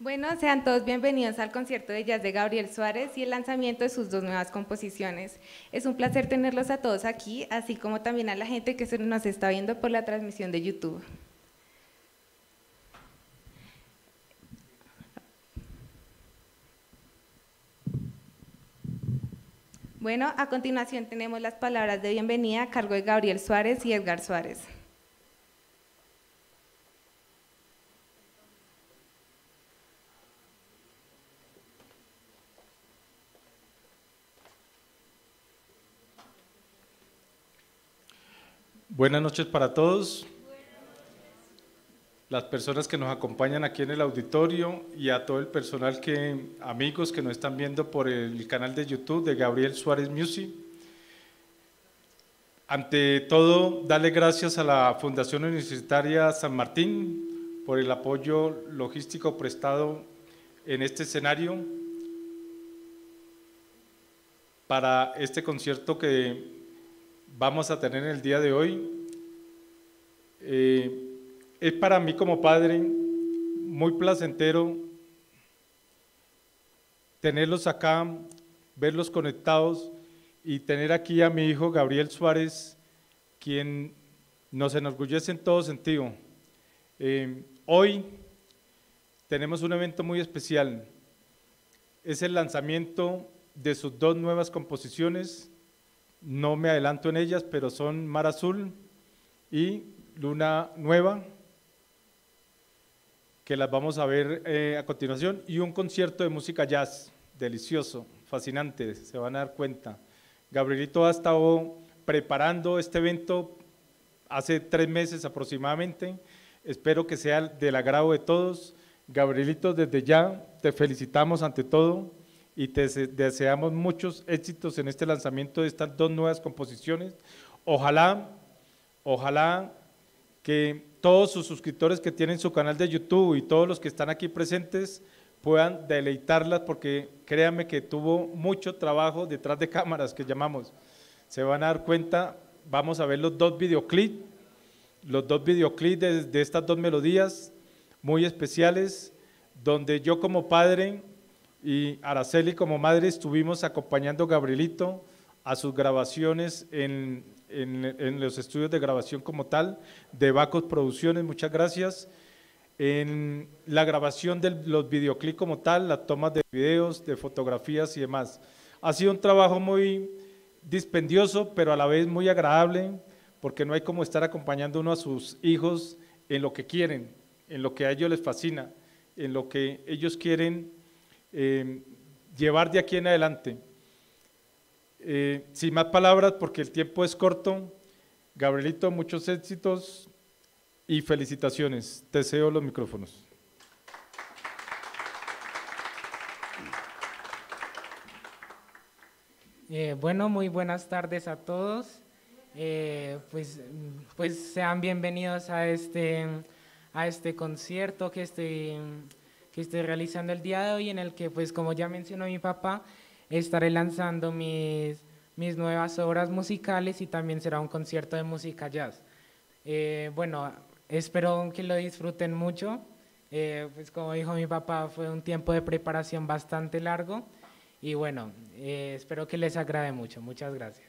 Bueno, sean todos bienvenidos al concierto de jazz de Gabriel Suárez y el lanzamiento de sus dos nuevas composiciones. Es un placer tenerlos a todos aquí, así como también a la gente que se nos está viendo por la transmisión de YouTube. Bueno, a continuación tenemos las palabras de bienvenida a cargo de Gabriel Suárez y Edgar Suárez. Buenas noches para todos. Las personas que nos acompañan aquí en el auditorio y a todo el personal que, amigos que nos están viendo por el canal de YouTube de Gabriel Suárez Music. Ante todo, darle gracias a la Fundación Universitaria San Martín por el apoyo logístico prestado en este escenario para este concierto que vamos a tener el día de hoy. Eh, es para mí como padre muy placentero tenerlos acá, verlos conectados y tener aquí a mi hijo Gabriel Suárez, quien nos enorgullece en todo sentido. Eh, hoy tenemos un evento muy especial. Es el lanzamiento de sus dos nuevas composiciones no me adelanto en ellas, pero son Mar Azul y Luna Nueva, que las vamos a ver eh, a continuación, y un concierto de música jazz, delicioso, fascinante, se van a dar cuenta. Gabrielito ha estado preparando este evento hace tres meses aproximadamente, espero que sea del agrado de todos. Gabrielito, desde ya te felicitamos ante todo y te deseamos muchos éxitos en este lanzamiento de estas dos nuevas composiciones. Ojalá, ojalá que todos sus suscriptores que tienen su canal de YouTube y todos los que están aquí presentes puedan deleitarlas porque créanme que tuvo mucho trabajo detrás de cámaras que llamamos. Se van a dar cuenta, vamos a ver los dos videoclips, los dos videoclips de, de estas dos melodías muy especiales, donde yo como padre y Araceli como madre estuvimos acompañando a Gabrielito a sus grabaciones en, en, los estudios de grabación como tal, de Bacos Producciones, muchas gracias. En la grabación de los videoclips como tal, las tomas de videos, de fotografías y demás. Ha sido un trabajo muy dispendioso, pero a la vez muy agradable, porque no hay como estar acompañando uno a sus hijos en lo que quieren, en lo que a ellos les fascina, en lo que ellos quieren eh, llevar de aquí en adelante. Eh, sin más palabras, porque el tiempo es corto, Gabrielito, muchos éxitos y felicitaciones. Te deseo los micrófonos. Eh, bueno, muy buenas tardes a todos. pues, pues sean bienvenidos a este, a este concierto que estoy que estoy realizando el día de hoy en el que, pues como ya mencionó mi papá, estaré lanzando mis, mis nuevas obras musicales y también será un concierto de música jazz. Eh, bueno, espero que lo disfruten mucho. Eh, pues como dijo mi papá, fue un tiempo de preparación bastante largo y bueno, eh, espero que les agrade mucho. Muchas gracias.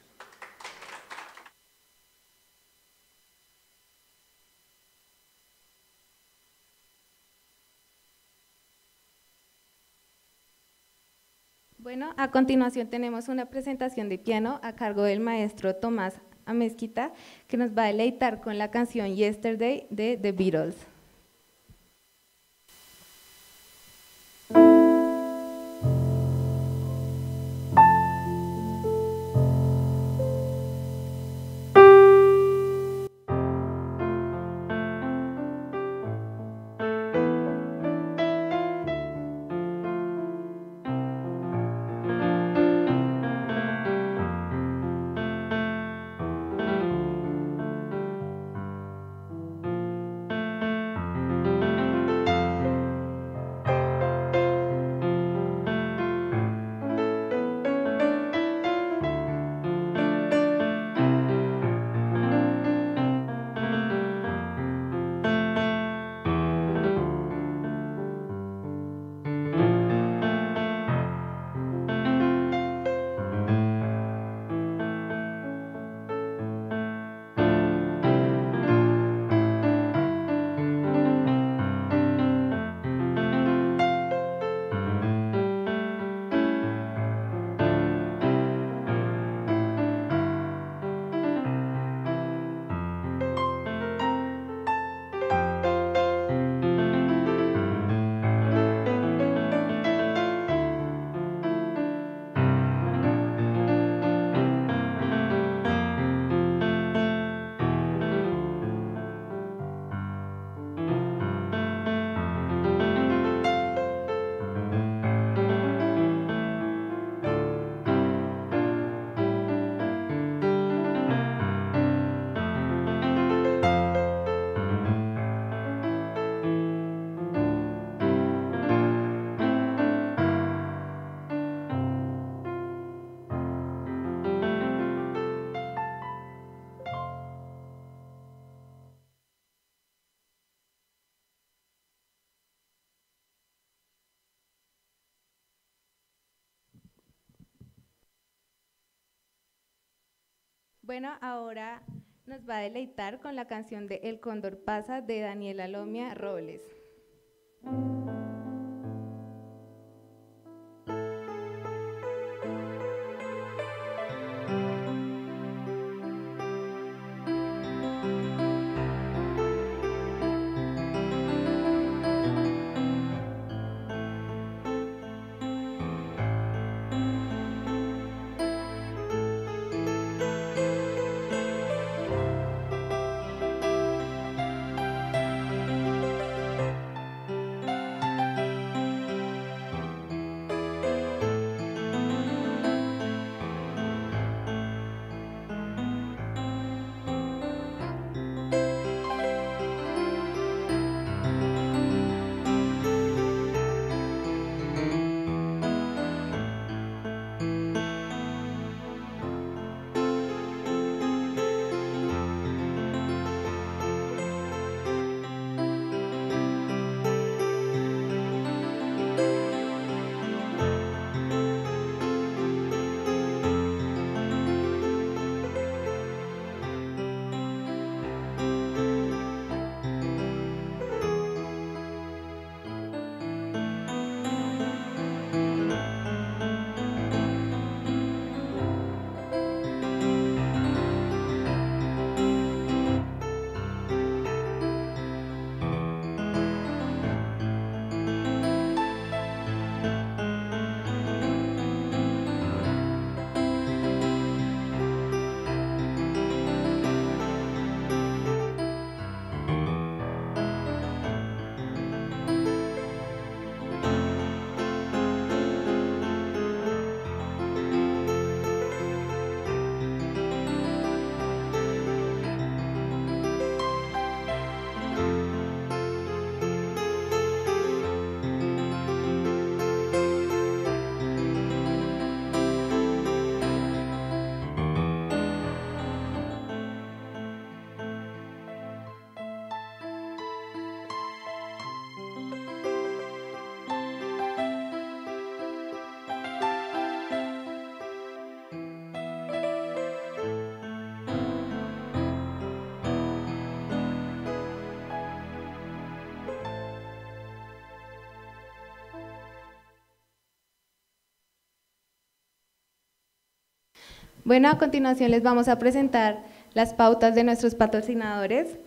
Bueno, a continuación tenemos una presentación de piano a cargo del maestro Tomás Amezquita, que nos va a deleitar con la canción Yesterday de The Beatles. Bueno, ahora nos va a deleitar con la canción de El Cóndor pasa de Daniela Lomia Robles. Bueno, a continuación les vamos a presentar las pautas de nuestros patrocinadores.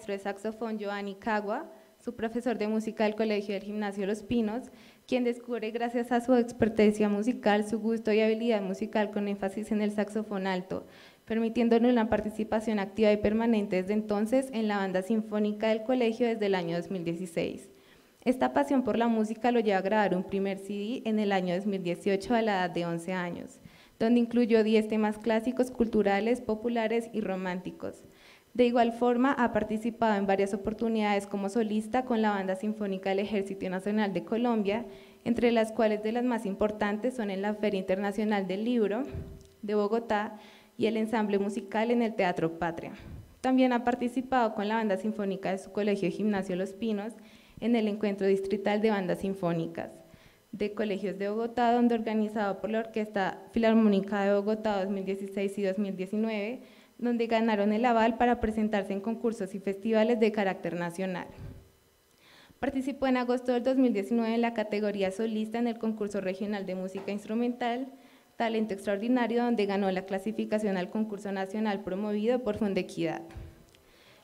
Maestro de saxofón Giovanni Cagua, su profesor de música del Colegio del Gimnasio Los Pinos, quien descubre gracias a su experticia musical su gusto y habilidad musical con énfasis en el saxofón alto, permitiéndole una participación activa y permanente desde entonces en la banda sinfónica del colegio desde el año 2016. Esta pasión por la música lo lleva a grabar un primer CD en el año 2018 a la edad de 11 años, donde incluyó 10 temas clásicos, culturales, populares y románticos. De igual forma, ha participado en varias oportunidades como solista con la Banda Sinfónica del Ejército Nacional de Colombia, entre las cuales de las más importantes son en la Feria Internacional del Libro de Bogotá y el ensamble musical en el Teatro Patria. También ha participado con la Banda Sinfónica de su Colegio Gimnasio Los Pinos en el Encuentro Distrital de Bandas Sinfónicas de Colegios de Bogotá, donde organizado por la Orquesta Filarmónica de Bogotá 2016 y 2019, donde ganaron el aval para presentarse en concursos y festivales de carácter nacional. Participó en agosto del 2019 en la categoría solista en el concurso regional de música instrumental Talento Extraordinario, donde ganó la clasificación al concurso nacional promovido por Fondequidad.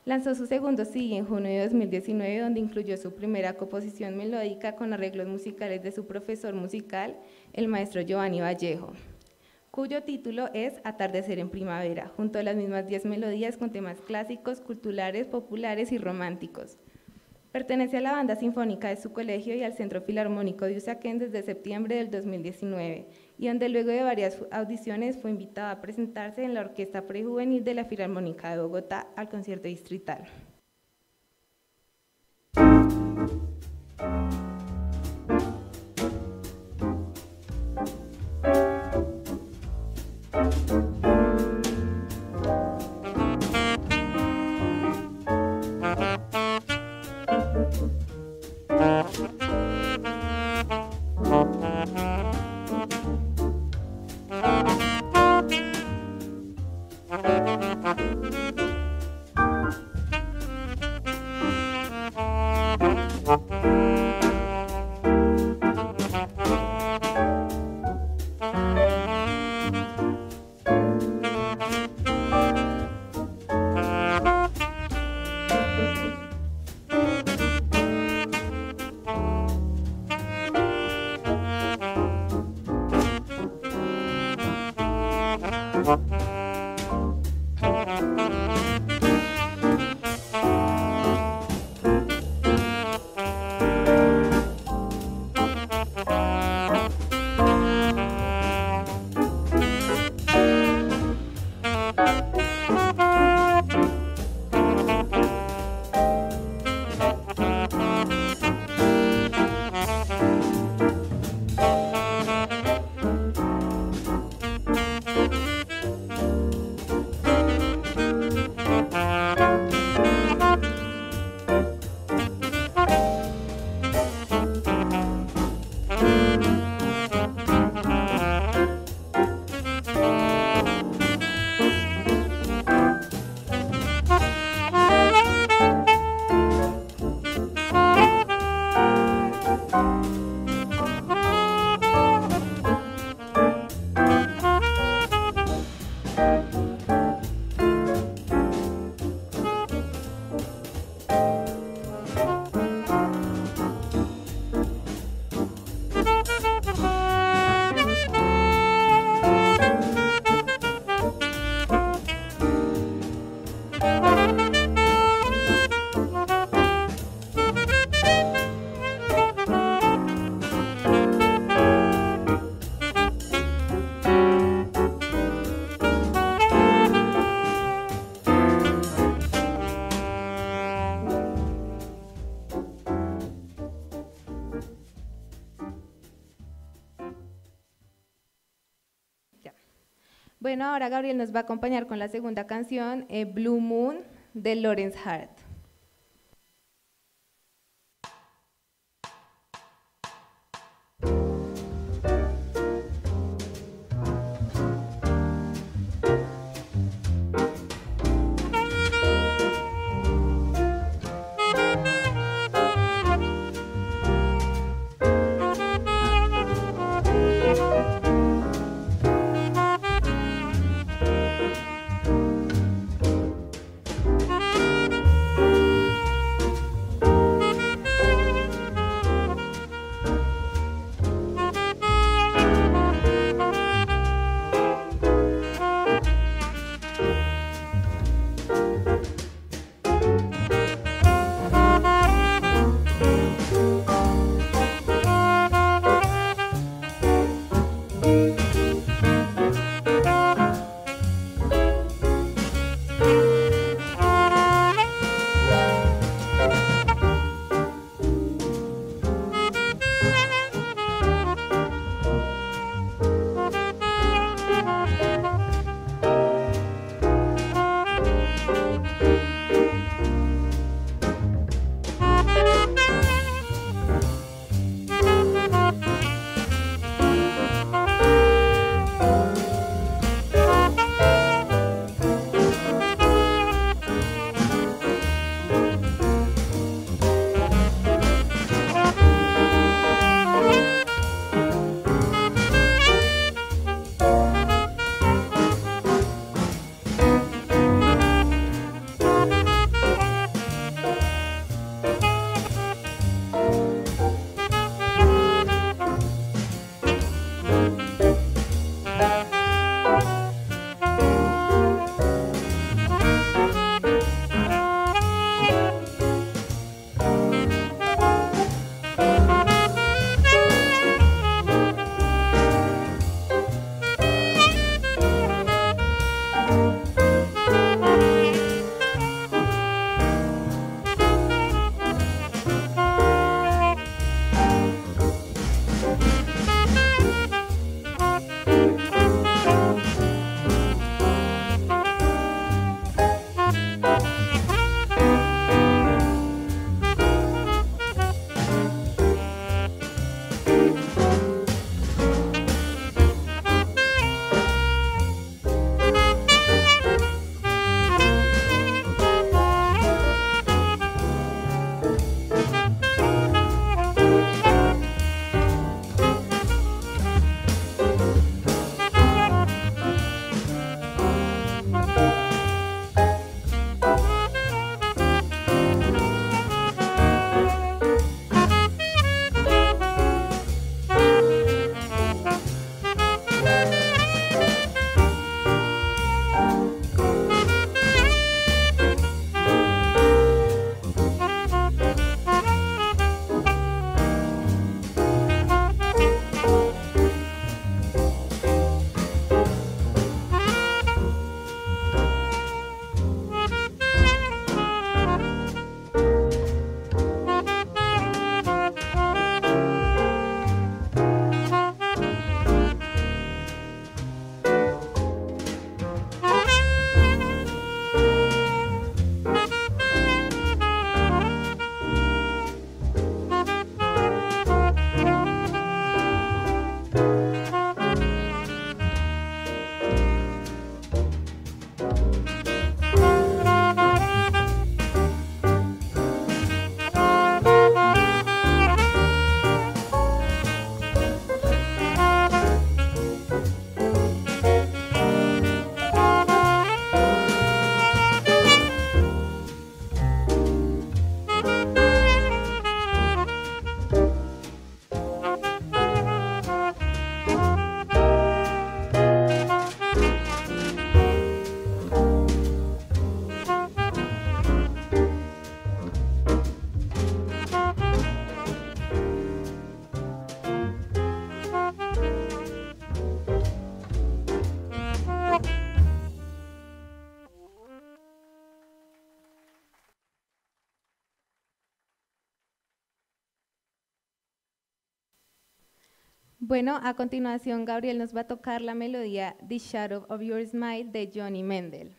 Lanzó su segundo CD en junio de 2019, donde incluyó su primera composición melódica con arreglos musicales de su profesor musical, el maestro Giovanni Vallejo cuyo título es Atardecer en Primavera, junto a las mismas 10 melodías con temas clásicos, culturales, populares y románticos. Pertenece a la banda sinfónica de su colegio y al Centro Filarmónico de Usaquén desde septiembre del 2019, y donde luego de varias audiciones fue invitado a presentarse en la Orquesta Prejuvenil de la Filarmónica de Bogotá al concierto distrital. Ahora Gabriel nos va a acompañar con la segunda canción, eh, Blue Moon, de Lawrence Hart. Bueno, a continuación Gabriel nos va a tocar la melodía The Shadow of Your Smile de Johnny Mendel.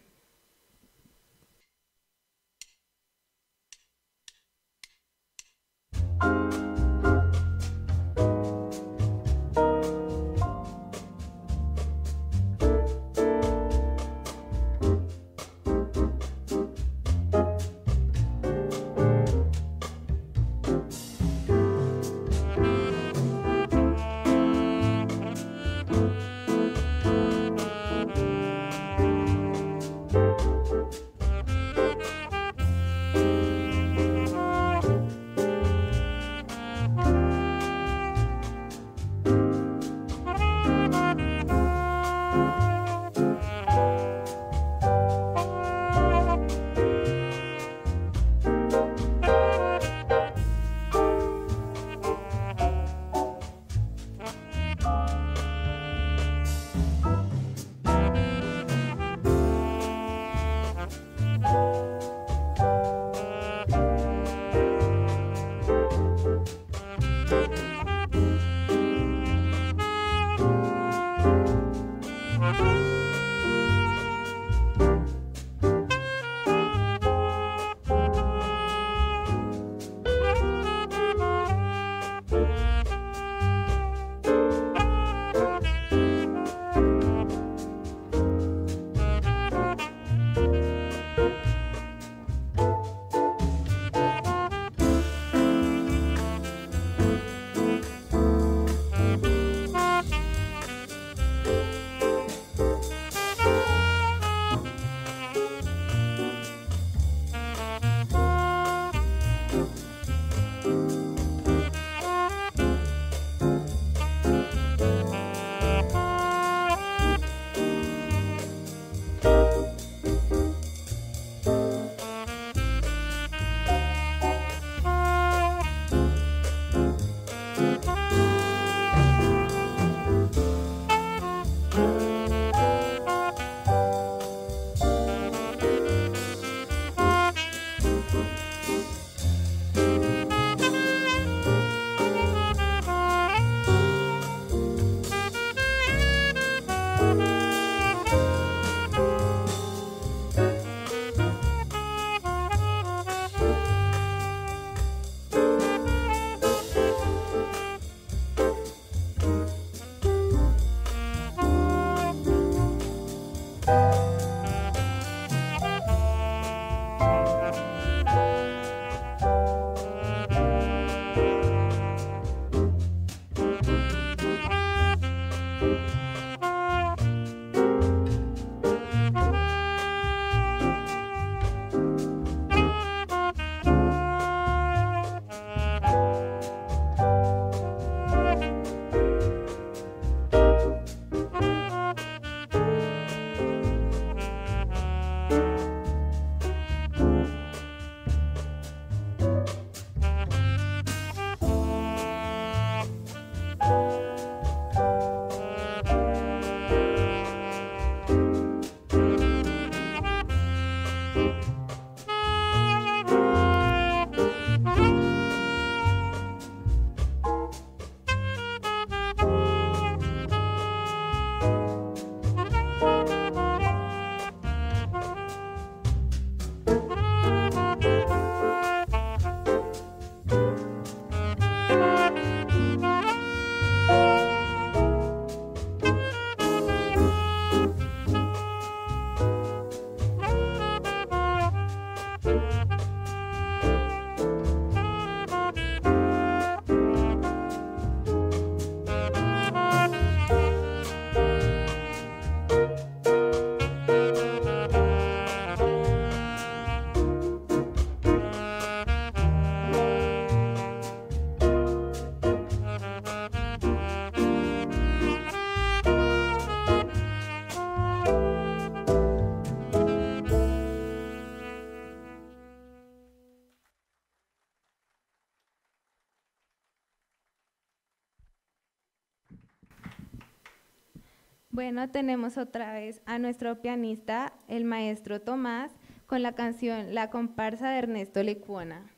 Bueno, tenemos otra vez a nuestro pianista, el maestro Tomás, con la canción La comparsa de Ernesto Lecuona.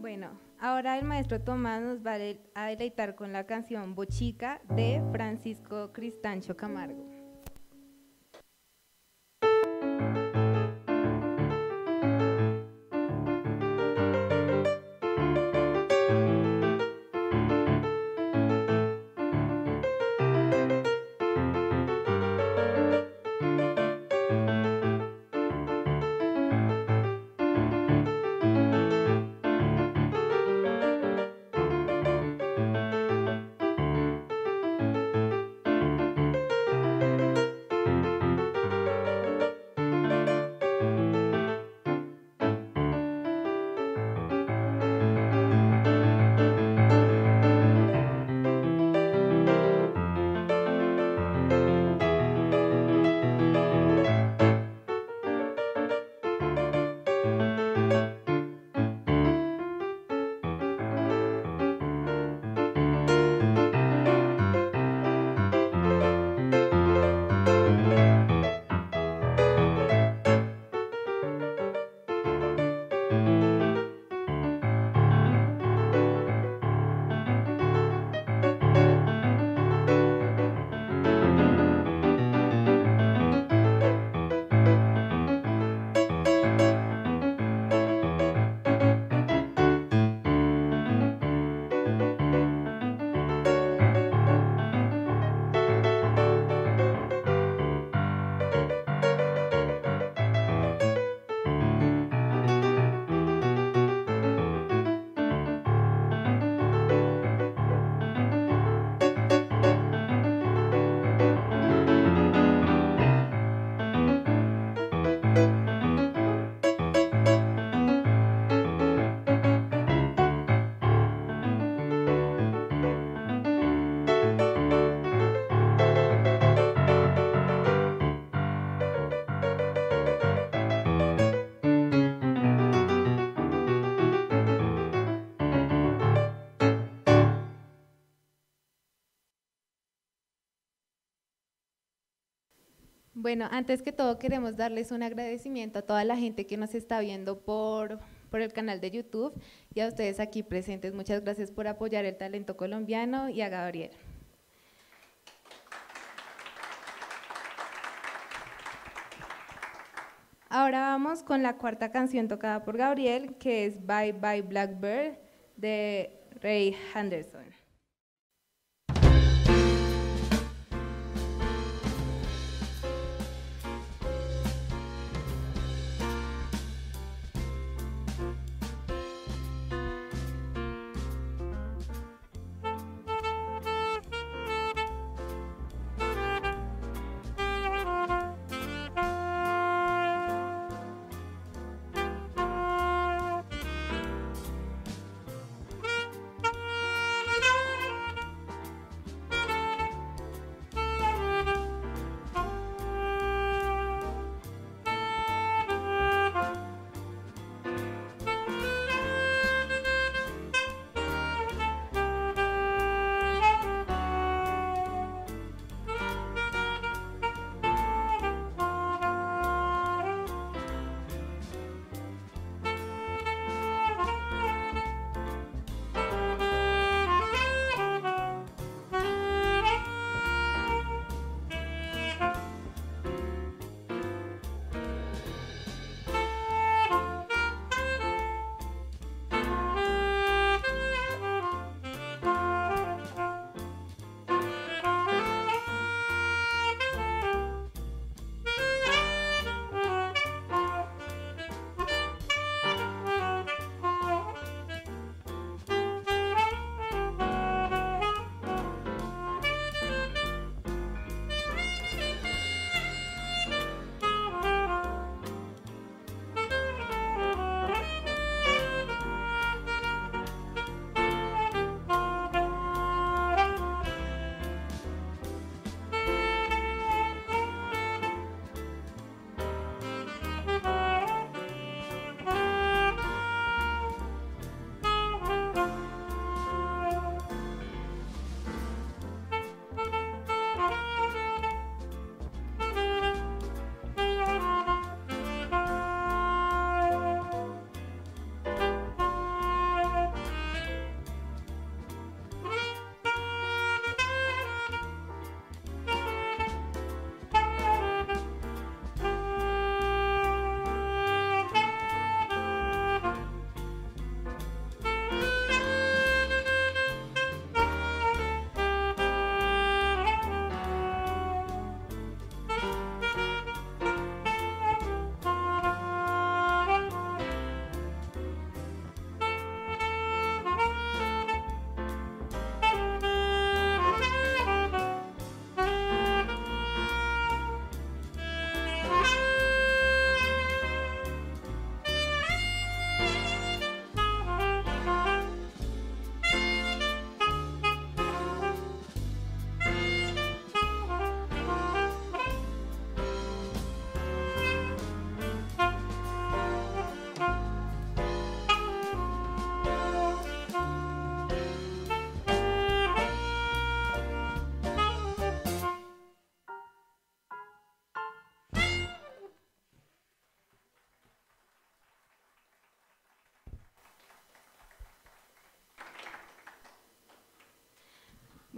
Bueno, ahora el maestro Tomás nos va a deleitar con la canción Bochica de Francisco Cristancho Camargo. Bueno, antes que todo queremos darles un agradecimiento a toda la gente que nos está viendo por, por el canal de YouTube y a ustedes aquí presentes. Muchas gracias por apoyar el talento colombiano y a Gabriel. Ahora vamos con la cuarta canción tocada por Gabriel, que es Bye Bye Blackbird de Ray Henderson.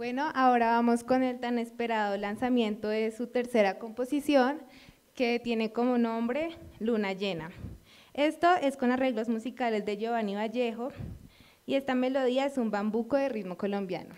Bueno, ahora vamos con el tan esperado lanzamiento de su tercera composición, que tiene como nombre Luna Llena. Esto es con arreglos musicales de Giovanni Vallejo y esta melodía es un bambuco de ritmo colombiano.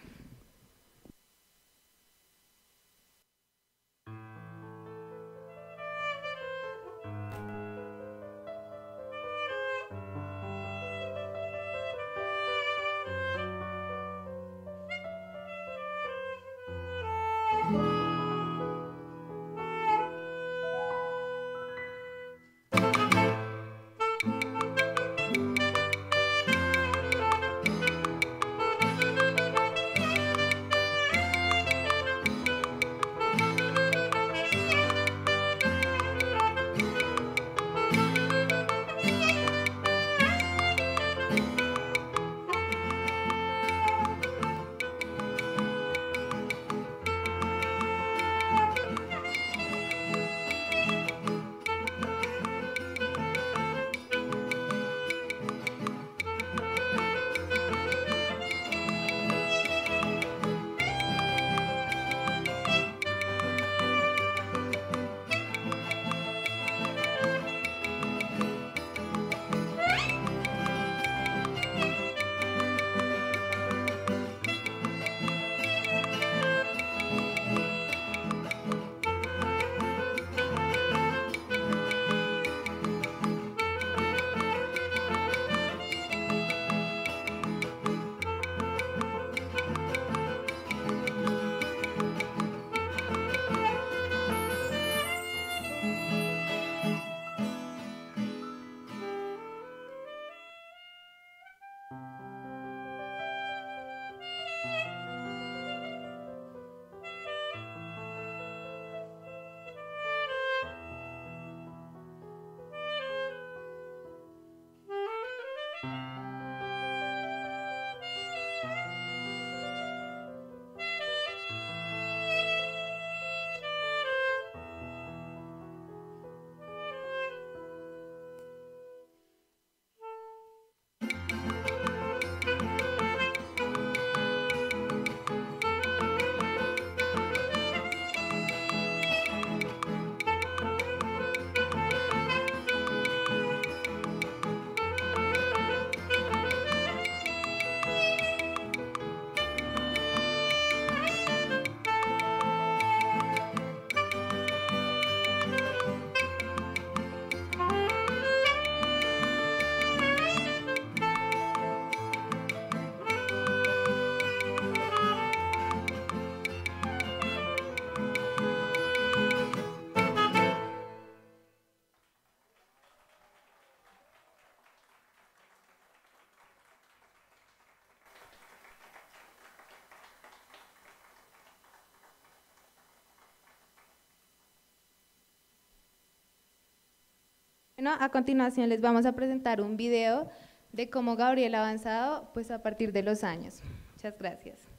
Bueno, a continuación les vamos a presentar un video de cómo Gabriel ha avanzado pues, a partir de los años. Muchas gracias.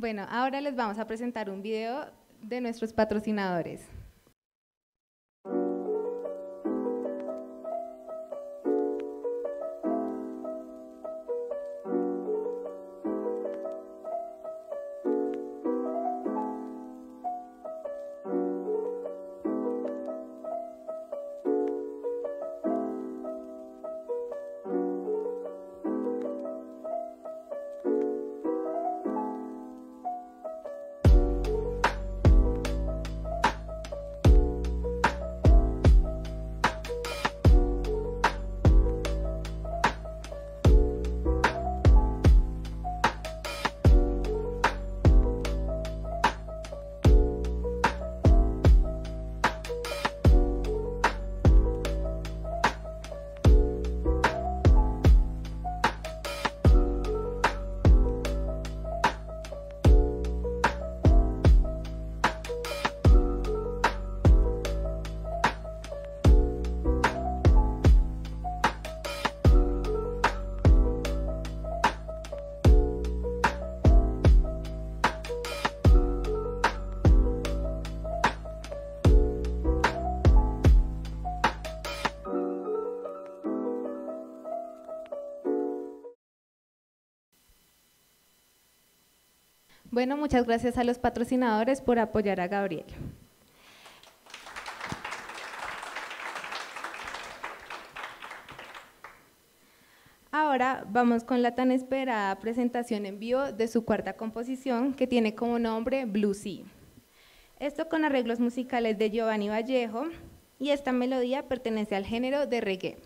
Bueno, ahora les vamos a presentar un video de nuestros patrocinadores. Bueno, muchas gracias a los patrocinadores por apoyar a Gabriel. Ahora vamos con la tan esperada presentación en vivo de su cuarta composición que tiene como nombre Blue Sea. Esto con arreglos musicales de Giovanni Vallejo y esta melodía pertenece al género de reggae.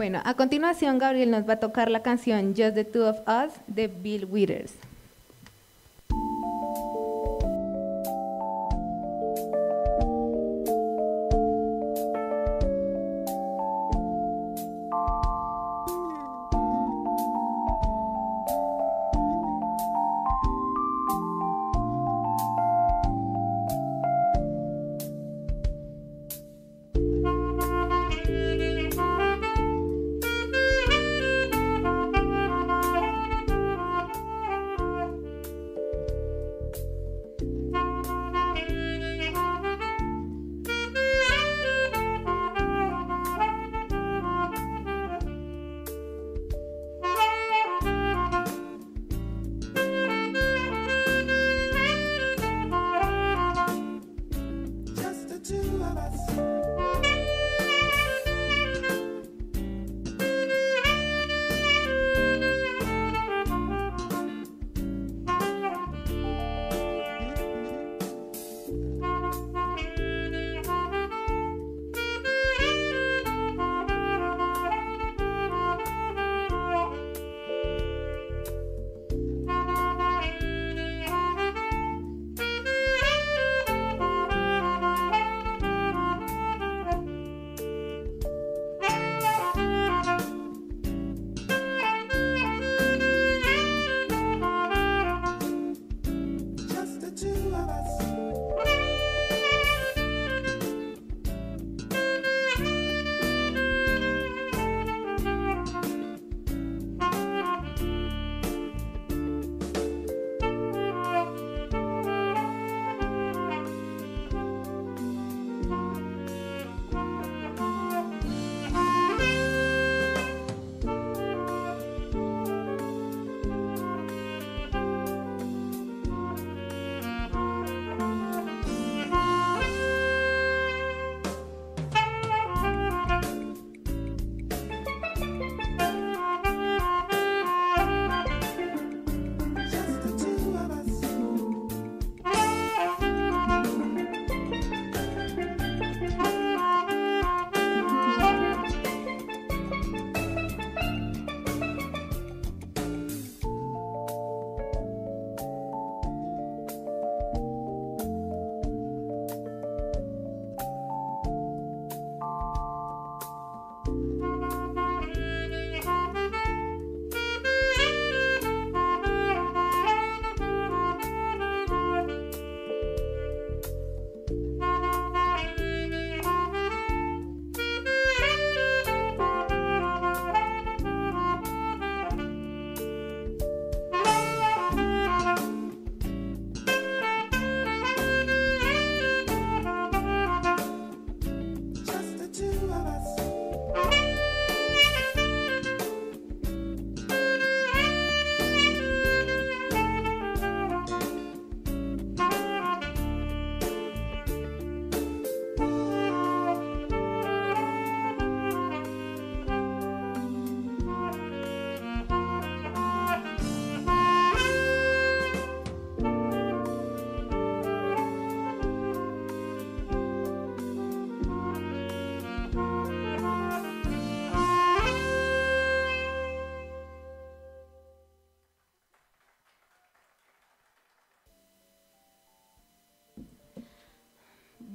Bueno, a continuación Gabriel nos va a tocar la canción Just the Two of Us de Bill Withers.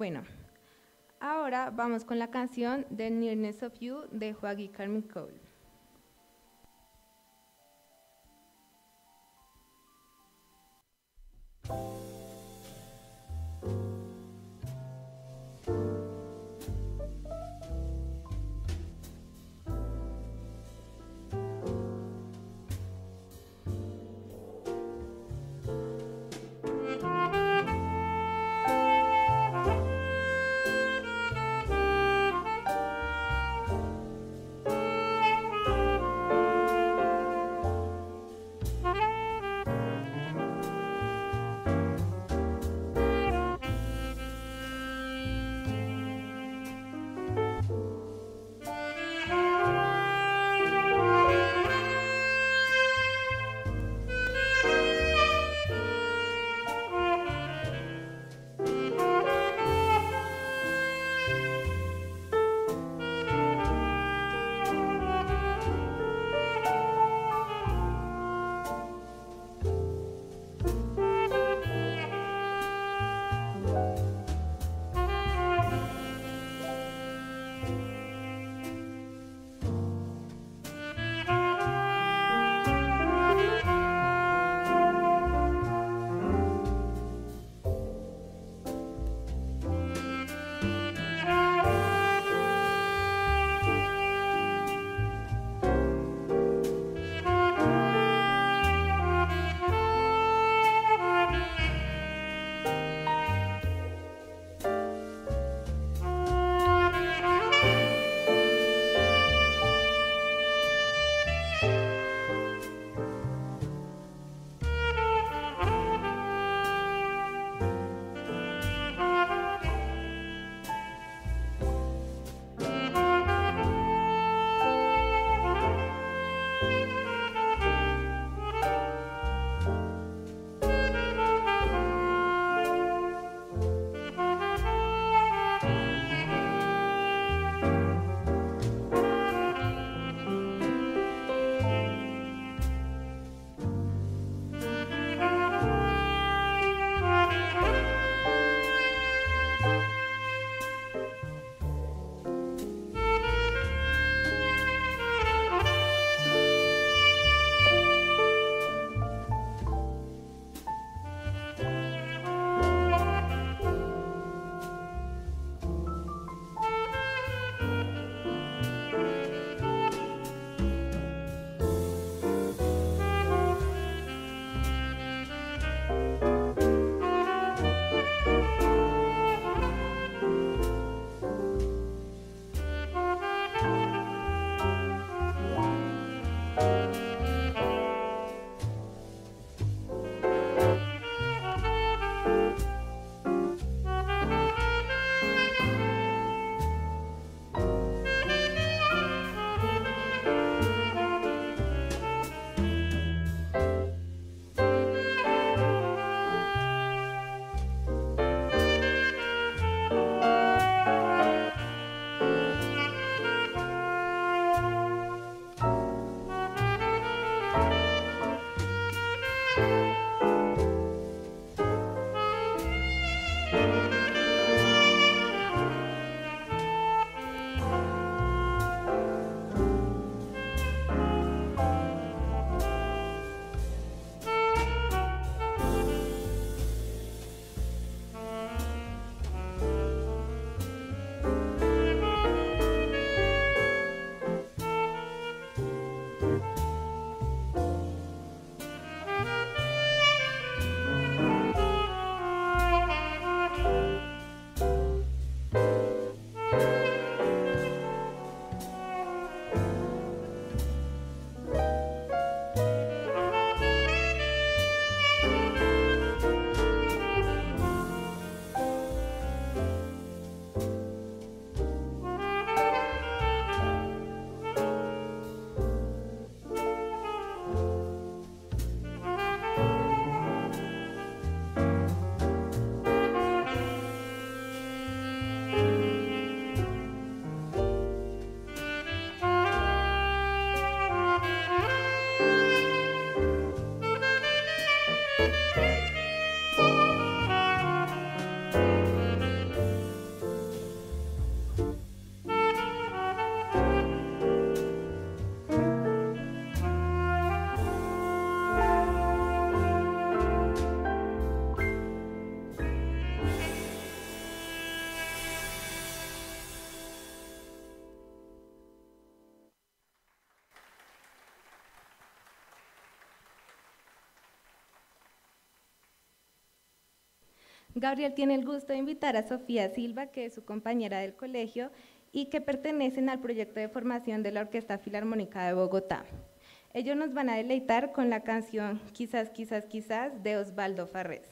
Bueno, ahora vamos con la canción The Nearness of You de Joaquín Carmen Cole. Gabriel tiene el gusto de invitar a Sofía Silva, que es su compañera del colegio y que pertenecen al proyecto de formación de la Orquesta Filarmónica de Bogotá. Ellos nos van a deleitar con la canción Quizás, quizás, quizás de Osvaldo Farrés.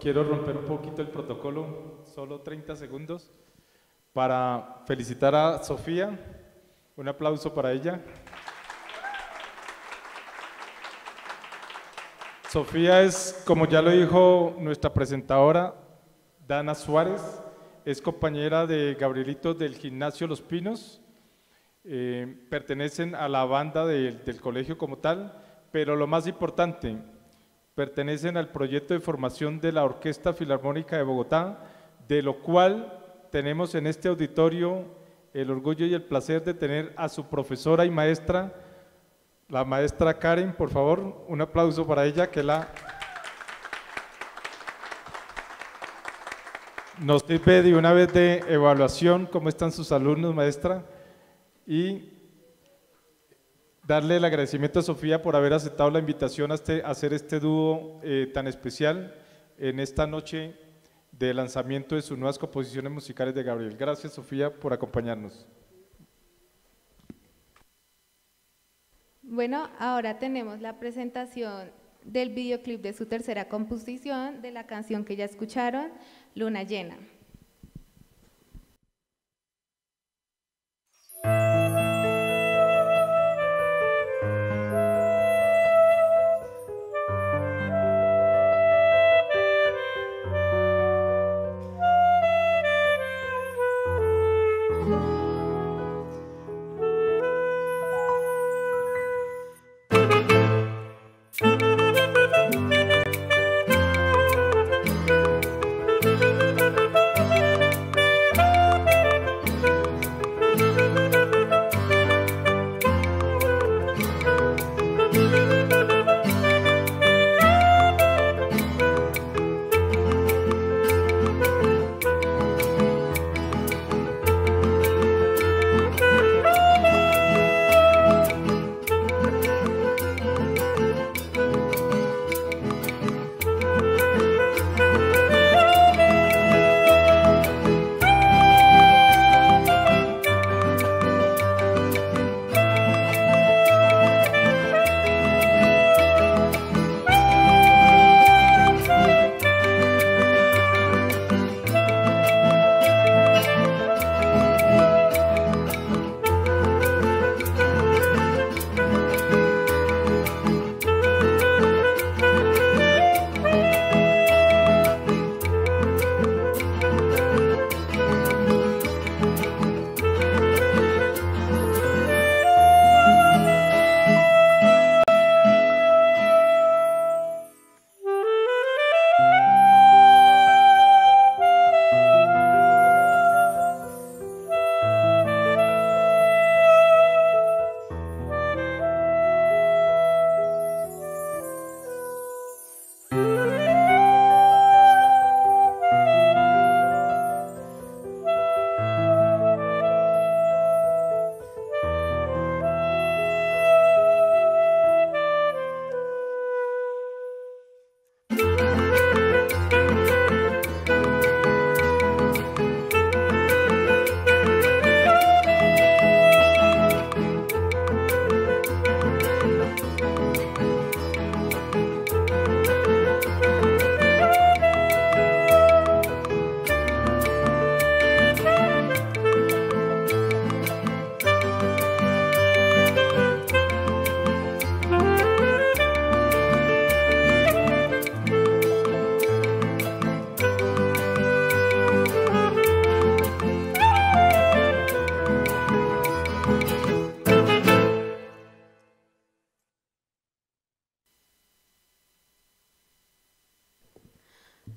Quiero, romper un poquito el protocolo, solo 30 segundos, para felicitar a Sofía. Un aplauso para ella. Sofía es, como ya lo dijo nuestra presentadora, Dana Suárez, es compañera de Gabrielito del Gimnasio Los Pinos, eh, pertenecen a la banda del colegio como tal, pero lo más importante, pertenecen al proyecto de formación de la Orquesta Filarmónica de Bogotá, de lo cual tenemos en este auditorio el orgullo y el placer de tener a su profesora y maestra, la maestra Karen, por favor, un aplauso para ella que la nos sirve de una vez de evaluación cómo están sus alumnos, maestra, y darle el agradecimiento a Sofía por haber aceptado la invitación a, este, hacer este dúo eh, tan especial en esta noche de lanzamiento de sus nuevas composiciones musicales de Gabriel. Gracias Sofía por acompañarnos. Bueno, ahora tenemos la presentación del videoclip de su tercera composición de la canción que ya escucharon, Luna Llena.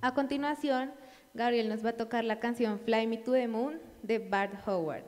A continuación, Gabriel nos va a tocar la canción Fly Me to the Moon de Bart Howard.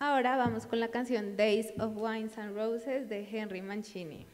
Ahora vamos con la canción Days of Wines and Roses de Henry Mancini.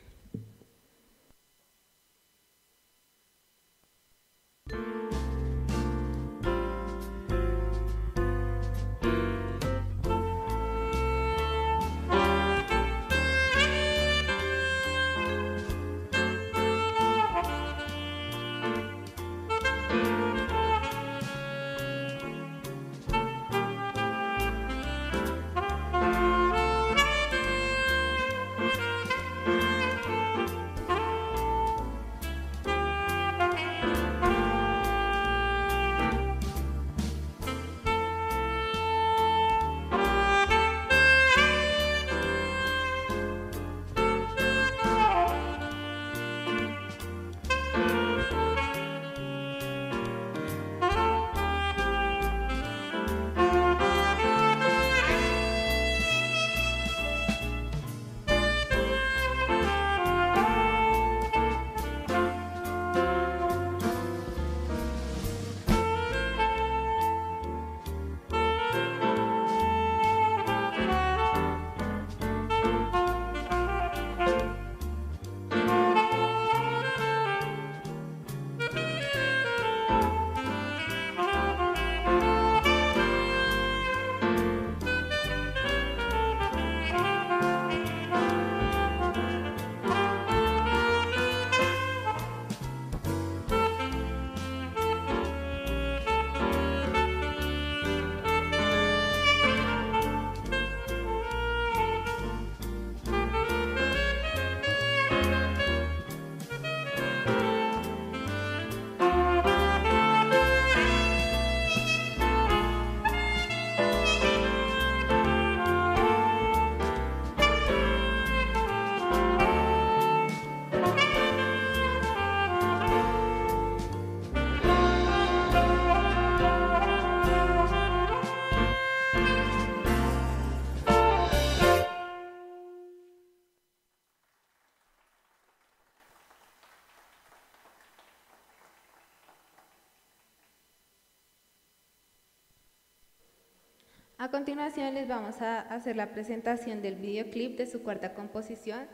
Continuación les vamos a hacer la presentación del videoclip de su cuarta composición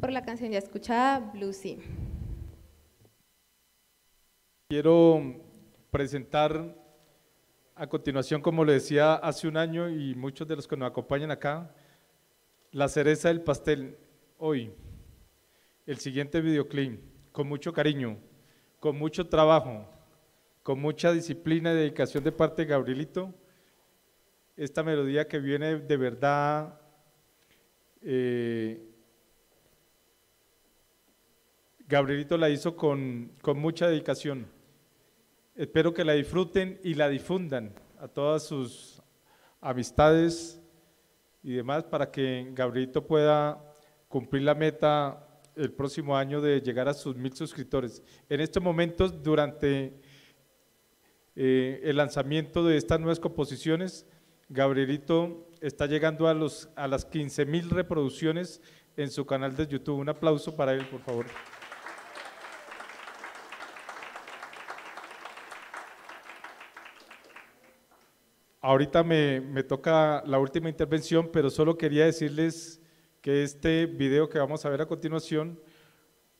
por la canción ya escuchada, Blue Sea. Quiero presentar a continuación, como le decía hace un año y muchos de los que nos acompañan acá, la cereza del pastel hoy, el siguiente videoclip, con mucho cariño, con mucho trabajo, con mucha disciplina y dedicación de parte de Gabrielito, esta melodía que viene de verdad eh, Gabrielito la hizo con, con, mucha dedicación. Espero que la disfruten y la difundan a todas sus amistades y demás para que Gabrielito pueda cumplir la meta el próximo año de llegar a sus mil suscriptores. En estos momentos, durante eh, el lanzamiento de estas nuevas composiciones, Gabrielito está llegando a, los, a las 15 mil reproducciones en su canal de YouTube. Un aplauso para él, por favor. Ahorita me, me, toca la última intervención, pero solo quería decirles que este video que vamos a ver a continuación,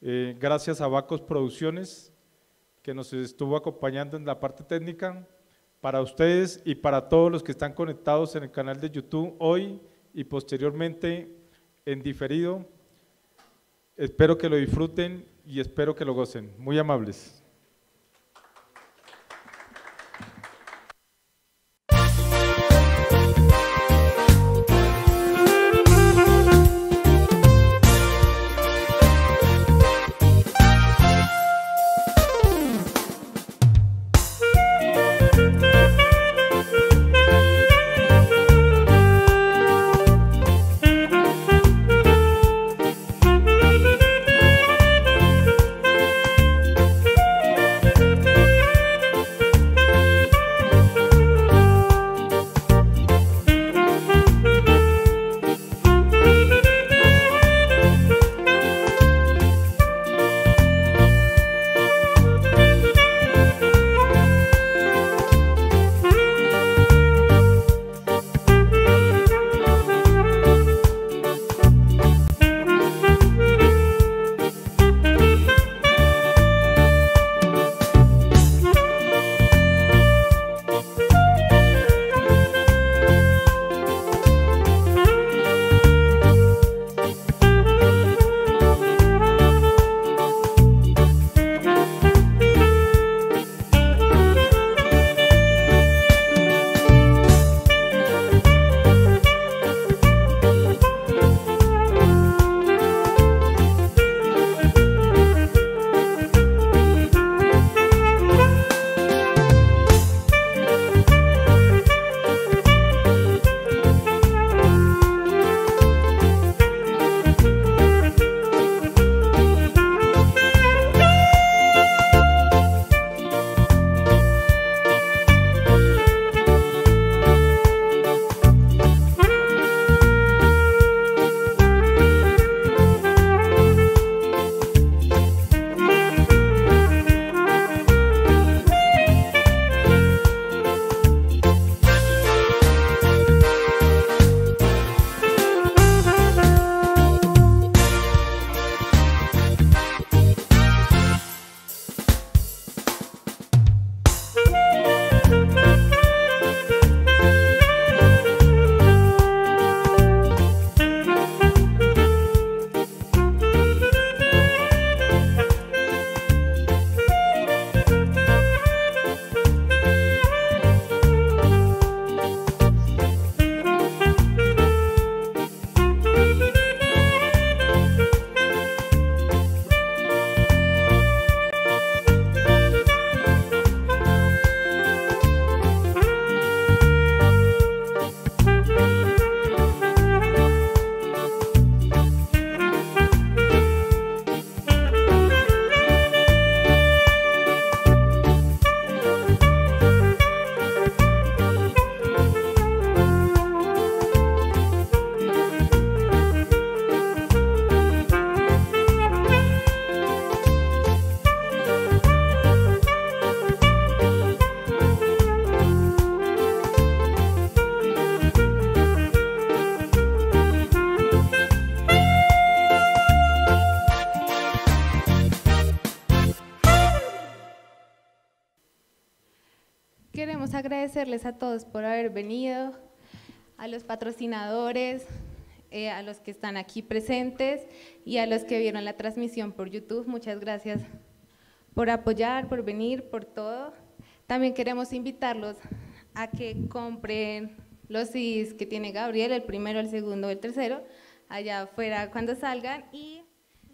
eh, gracias a Bacos Producciones, que nos estuvo acompañando en la parte técnica, para ustedes y para todos los que están conectados en el canal de YouTube hoy y posteriormente en diferido. Espero que lo disfruten y espero que lo gocen. Muy amables. Agradecerles a todos por haber venido, a los patrocinadores, eh, a los que están aquí presentes y a los que vieron la transmisión por YouTube. Muchas gracias por apoyar, por venir, por todo. También queremos invitarlos a que compren los CDs que tiene Gabriel, el primero, el segundo, el tercero, allá afuera cuando salgan y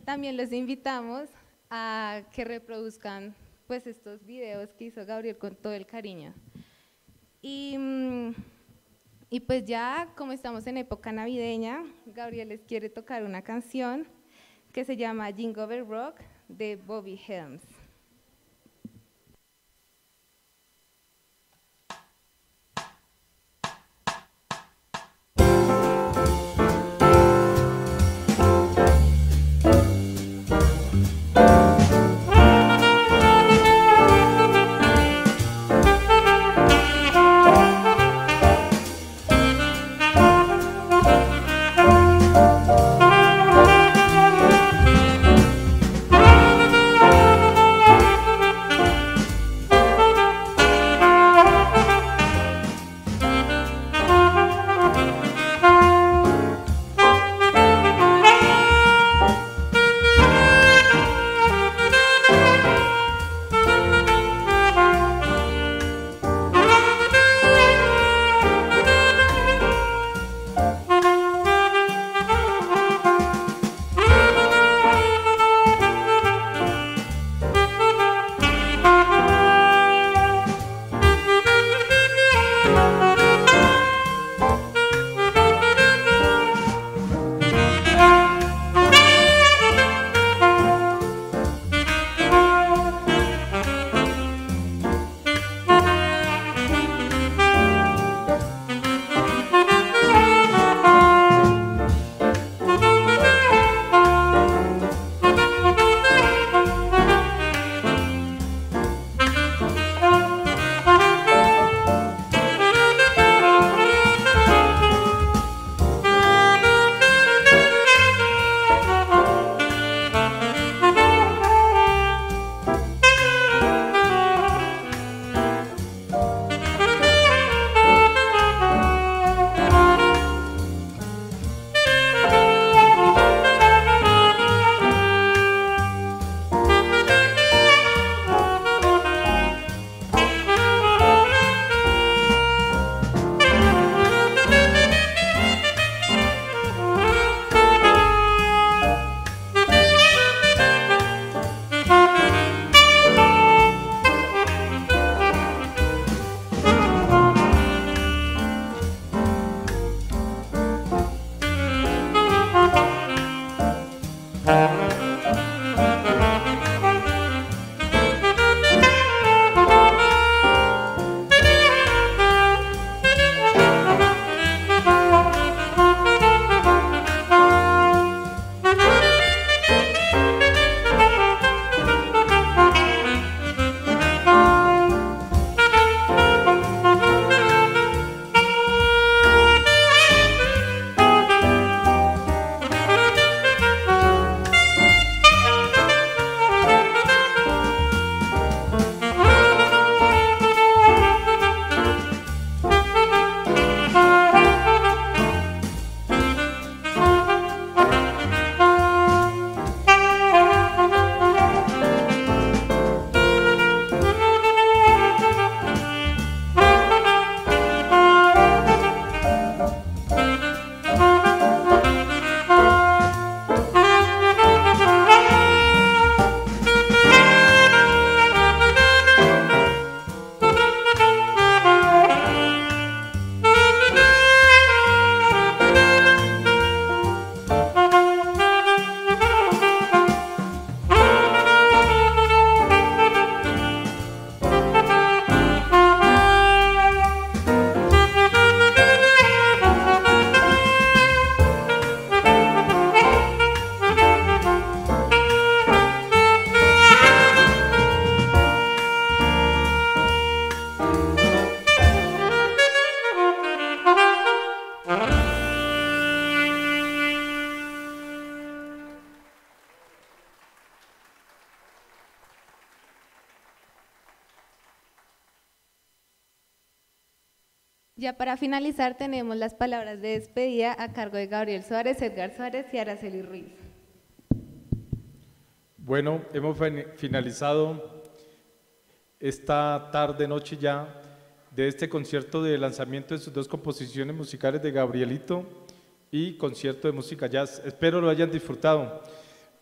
también los invitamos a que reproduzcan pues estos videos que hizo Gabriel con todo el cariño. Y, mm, y pues ya como estamos en época navideña, Gabriel les quiere tocar una canción que se llama Jingle Bell Rock de Bobby Helms. Para finalizar tenemos las palabras de despedida a cargo de Gabriel Suárez, Edgar Suárez y Araceli Ruiz. Bueno, hemos finalizado esta tarde, noche ya, de este concierto de lanzamiento de sus dos composiciones musicales de Gabrielito y concierto de música jazz. Espero lo hayan disfrutado.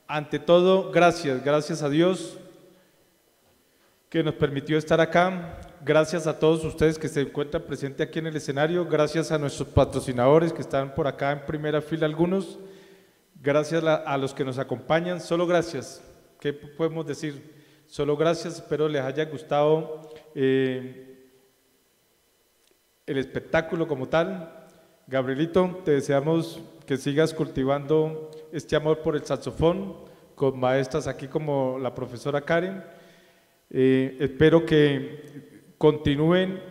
Ante todo, gracias, gracias a Dios que nos permitió estar acá. Gracias a todos ustedes que se encuentran presentes aquí en el escenario. Gracias a nuestros patrocinadores que están por acá en primera fila algunos. Gracias a los que nos acompañan. Solo gracias. ¿Qué podemos decir? Solo gracias. Espero les haya gustado eh, el espectáculo como tal. Gabrielito, te deseamos que sigas cultivando este amor por el saxofón con maestras aquí como la profesora Karen eh, espero que continúen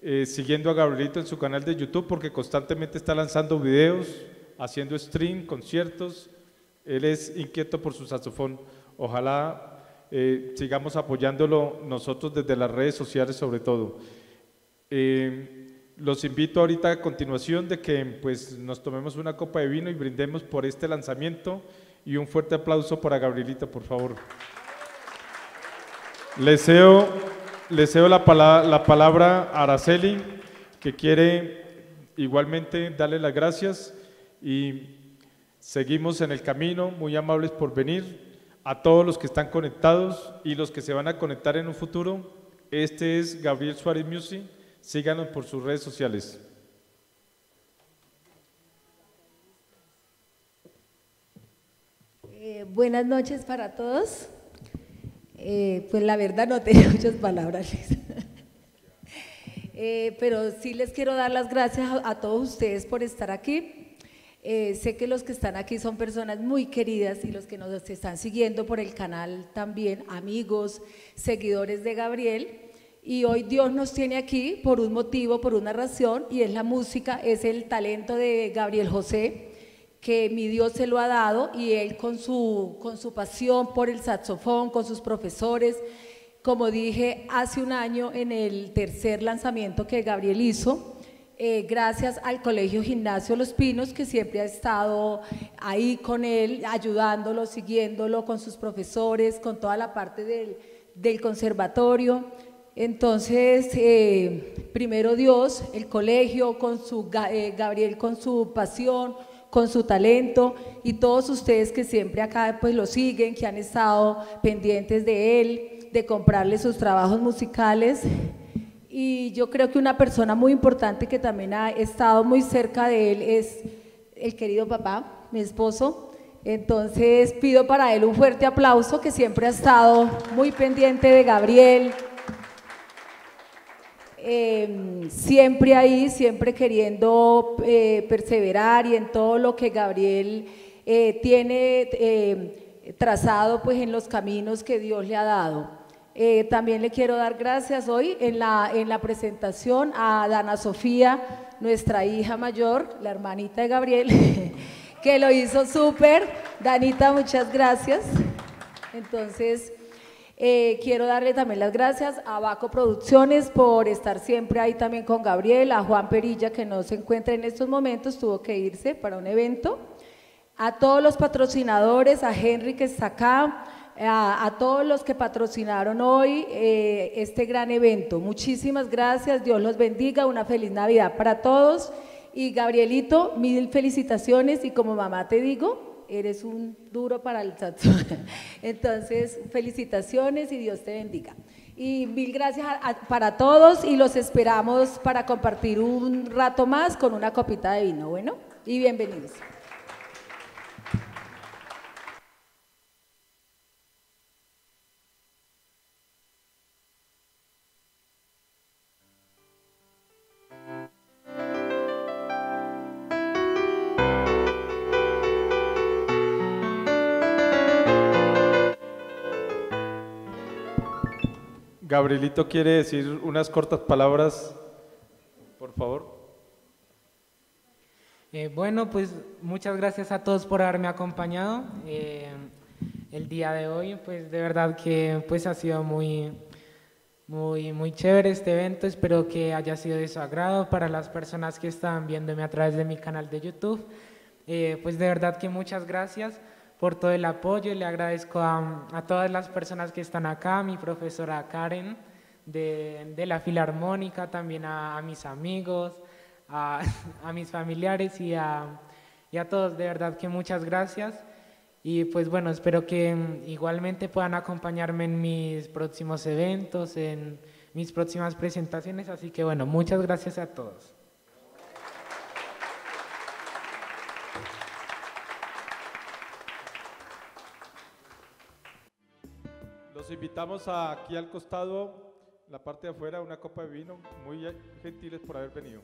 eh, siguiendo a Gabrielito en su canal de YouTube porque constantemente está lanzando videos, haciendo stream, conciertos. Él es inquieto por su saxofón. Ojalá eh, sigamos apoyándolo nosotros desde las redes sociales sobre todo. los invito ahorita a continuación de que pues, nos tomemos una copa de vino y brindemos por este lanzamiento y un fuerte aplauso para Gabrielito, por favor. Le deseo, la, palabra, la palabra a Araceli, que quiere igualmente darle las gracias y seguimos en el camino, muy amables por venir, a todos los que están conectados y los que se van a conectar en un futuro. Este es Gabriel Suárez Music, síganos por sus redes sociales. Eh, buenas noches para todos. Eh, pues la verdad no tengo muchas palabras, eh, pero sí les quiero dar las gracias a, todos ustedes por estar aquí. Eh, sé que los que están aquí son personas muy queridas y los que nos están siguiendo por el canal también, amigos, seguidores de Gabriel. Y hoy Dios nos tiene aquí por un motivo, por una razón, y es la música, es el talento de Gabriel José que mi Dios se lo ha dado y él con su, con su pasión por el saxofón, con sus profesores, como dije hace un año en el tercer lanzamiento que Gabriel hizo, eh, gracias al Colegio Gimnasio Los Pinos, que siempre ha estado ahí con él, ayudándolo, siguiéndolo con sus profesores, con toda la parte del, del conservatorio. Entonces, eh, primero Dios, el colegio, con su, eh, Gabriel con su pasión, con su talento y todos ustedes que siempre acá pues lo siguen, que han estado pendientes de él, de comprarle sus trabajos musicales. Y yo creo que una persona muy importante que también ha estado muy cerca de él es el querido papá, mi esposo. Entonces pido para él un fuerte aplauso que siempre ha estado muy pendiente de Gabriel, Em, siempre ahí, siempre queriendo eh, perseverar y en todo lo que Gabriel eh, tiene em, trazado pues en los caminos que Dios le ha dado. Eh, también le quiero dar gracias hoy en la, en la presentación a Dana Sofía, nuestra hija mayor, la hermanita de Gabriel, que lo hizo súper. Danita, muchas gracias. Entonces, eh, quiero darle también las gracias a Baco Producciones por estar siempre ahí también con Gabriel, a Juan Perilla que no se encuentra en estos momentos, tuvo que irse para un evento, a todos los patrocinadores, a Henry que está acá, a, todos los que patrocinaron hoy eh, este gran evento. Muchísimas gracias, Dios los bendiga, una feliz Navidad para todos. Y Gabrielito, mil felicitaciones y como mamá te digo, eres un duro para el saxofón. Entonces, felicitaciones y Dios te bendiga. Y mil gracias para todos y los esperamos para compartir un rato más con una copita de vino. Bueno, y bienvenidos. Gabrielito quiere decir unas cortas palabras, por favor. Eh, bueno, pues muchas gracias a todos por haberme acompañado eh, el día de hoy. Pues de verdad que pues ha sido muy, muy, muy chévere este evento, espero que haya sido de su agrado para las personas que están viéndome a través de mi canal de YouTube. Eh, pues de verdad que muchas gracias por todo el apoyo, le agradezco a, todas las personas que están acá, a mi profesora Karen de, de la Filarmónica, también a, mis amigos, a, mis familiares y a, y a todos, de verdad que muchas gracias. Y pues bueno, espero que igualmente puedan acompañarme en mis próximos eventos, en mis próximas presentaciones. Así que bueno, muchas gracias a todos. invitamos aquí al costado, la parte de afuera, una copa de vino. Muy gentiles por haber venido.